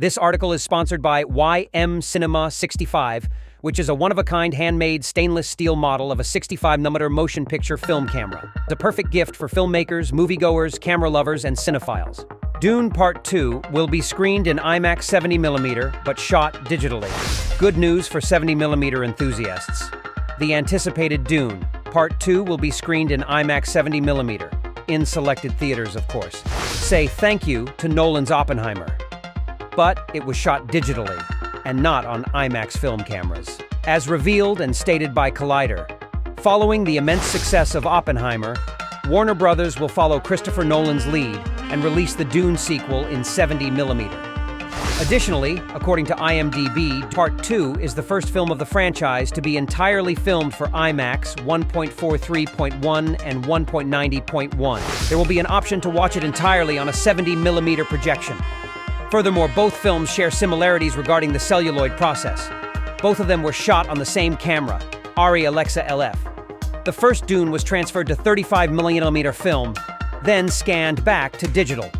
This article is sponsored by YM Cinema 65, which is a one-of-a-kind handmade stainless steel model of a 65mm motion picture film camera. The perfect gift for filmmakers, moviegoers, camera lovers, and cinephiles. Dune Part 2 will be screened in IMAX 70mm, but shot digitally. Good news for 70mm enthusiasts. The anticipated Dune, Part 2 will be screened in IMAX 70mm, in selected theaters, of course. Say thank you to Nolan's Oppenheimer but it was shot digitally and not on IMAX film cameras. As revealed and stated by Collider, following the immense success of Oppenheimer, Warner Brothers will follow Christopher Nolan's lead and release the Dune sequel in 70mm. Additionally, according to IMDb, Part 2 is the first film of the franchise to be entirely filmed for IMAX 1.43.1 and 1.90.1. There will be an option to watch it entirely on a 70mm projection. Furthermore, both films share similarities regarding the celluloid process. Both of them were shot on the same camera, ARRI Alexa LF. The first Dune was transferred to 35mm film, then scanned back to digital.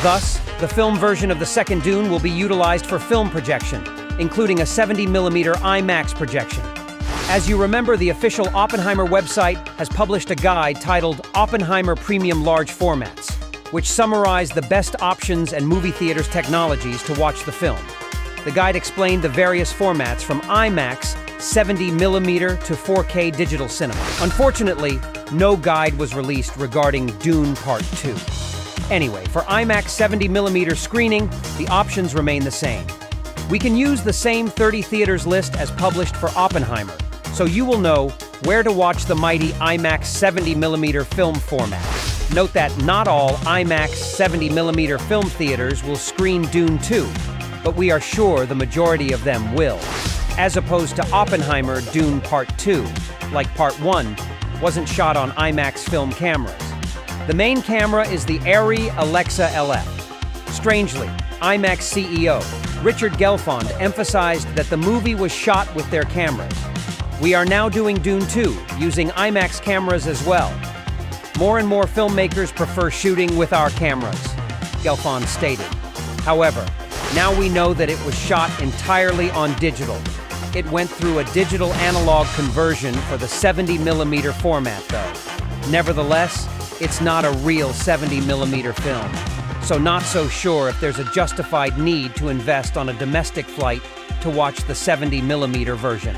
Thus, the film version of the second Dune will be utilized for film projection, including a 70mm IMAX projection. As you remember, the official Oppenheimer website has published a guide titled Oppenheimer Premium Large Formats which summarize the best options and movie theaters technologies to watch the film. The guide explained the various formats from IMAX 70mm to 4K digital cinema. Unfortunately, no guide was released regarding Dune Part 2. Anyway, for IMAX 70mm screening, the options remain the same. We can use the same 30 theaters list as published for Oppenheimer, so you will know where to watch the mighty IMAX 70mm film format. Note that not all IMAX 70mm film theaters will screen Dune 2, but we are sure the majority of them will. As opposed to Oppenheimer Dune Part 2, like Part 1, wasn't shot on IMAX film cameras. The main camera is the ARRI Alexa LF. Strangely, IMAX CEO Richard Gelfond emphasized that the movie was shot with their cameras. We are now doing Dune 2 using IMAX cameras as well, more and more filmmakers prefer shooting with our cameras, Gelfond stated. However, now we know that it was shot entirely on digital. It went through a digital analog conversion for the 70mm format, though. Nevertheless, it's not a real 70mm film, so not so sure if there's a justified need to invest on a domestic flight to watch the 70mm version.